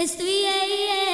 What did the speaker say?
Estoy 3 a.m.